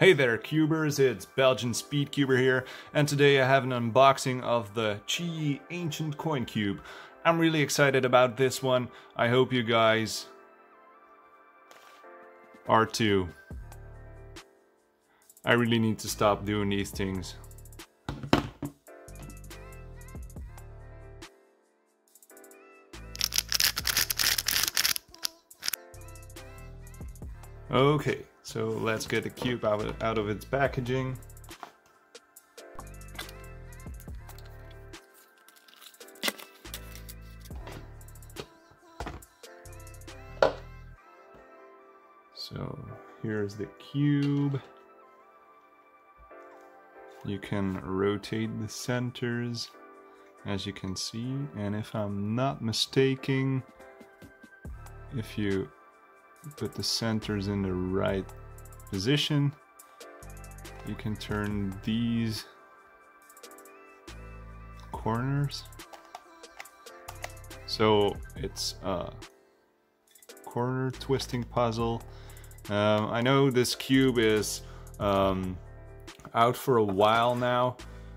Hey there cubers, it's Belgian Speedcuber here, and today I have an unboxing of the Qiyi Ancient Coin Cube. I'm really excited about this one, I hope you guys are too. I really need to stop doing these things. Okay, so let's get the cube out of, out of its packaging. So here's the cube. You can rotate the centers as you can see and if I'm not mistaken if you put the centers in the right position. You can turn these corners. So it's a corner twisting puzzle. Um, I know this cube is um, out for a while now,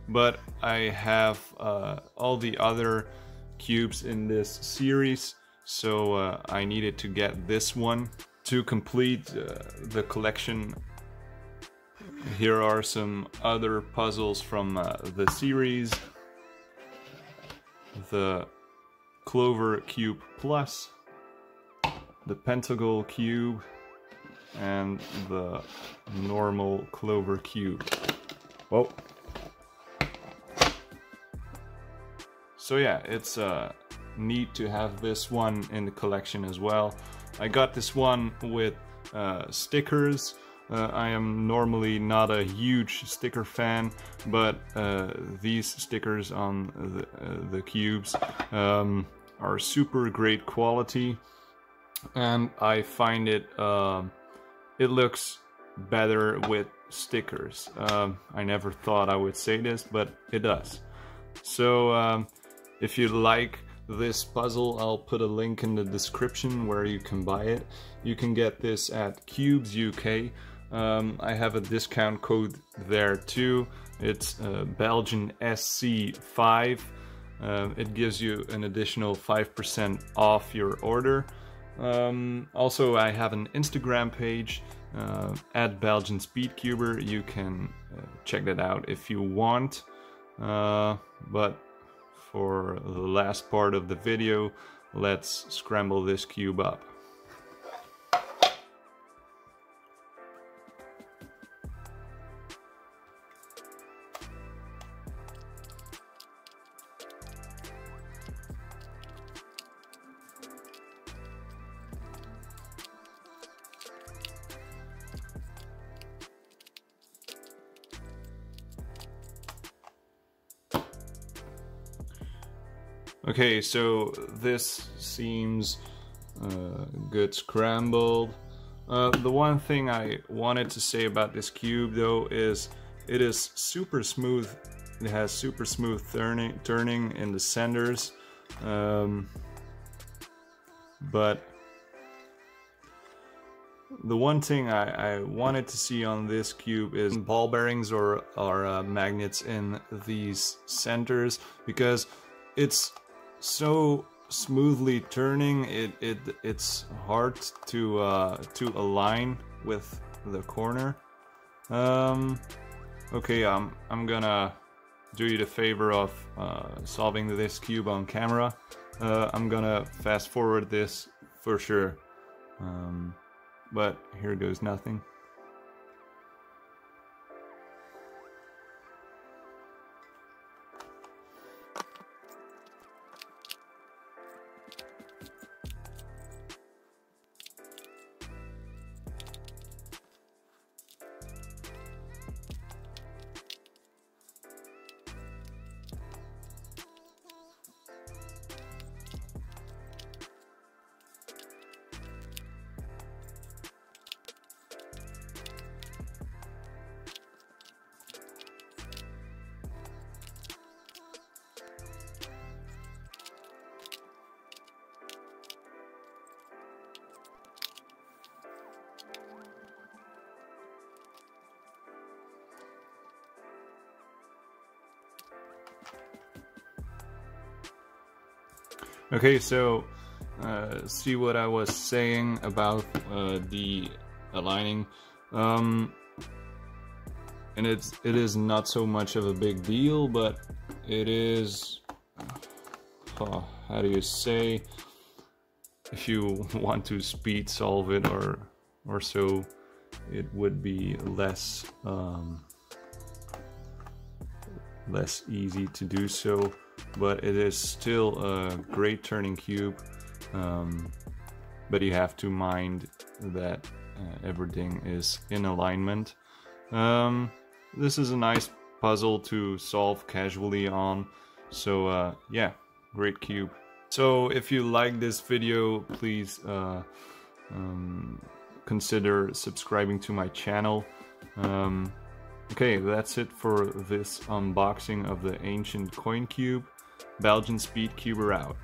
but I have uh, all the other cubes in this series so uh, I needed to get this one to complete uh, the collection. Here are some other puzzles from uh, the series. The Clover Cube Plus, the Pentacle Cube, and the normal Clover Cube. Oh. So yeah, it's uh, neat to have this one in the collection as well. I got this one with uh, stickers. Uh, I am normally not a huge sticker fan, but uh, these stickers on the, uh, the cubes um, are super great quality, and I find it um, it looks better with stickers. Um, I never thought I would say this, but it does. So um, if you like this puzzle. I'll put a link in the description where you can buy it. You can get this at KewbzUK. Um, I have a discount code there too. It's uh, Belgian SC5. Uh, it gives you an additional 5% off your order. Um, also, I have an Instagram page uh, at Belgian Speedcuber. You can uh, check that out if you want. Uh, but for the last part of the video, let's scramble this cube up. Okay, so this seems uh, good scrambled. Uh, the one thing I wanted to say about this cube though is it is super smooth. It has super smooth turning, turning in the centers. Um, but the one thing I, I, wanted to see on this cube is ball bearings or, or uh, magnets in these centers because it's so smoothly turning it, it it's hard to uh, to align with the corner. Um, okay I'm, I'm gonna do you the favor of uh, solving this cube on camera. Uh, I'm gonna fast forward this for sure. Um, but here goes nothing Okay, so uh, see what I was saying about uh, the aligning. Um, and it's it is not so much of a big deal, but it is. Uh, how do you say? If you want to speed solve it or or so, it would be less um, less easy to do so. But it is still a great turning cube. Um, but you have to mind that uh, everything is in alignment. Um, this is a nice puzzle to solve casually on. So uh, yeah, great cube. So if you like this video, please uh, um, consider subscribing to my channel. Um, okay, that's it for this unboxing of the ancient coin cube. Belgian Speed Cuber out.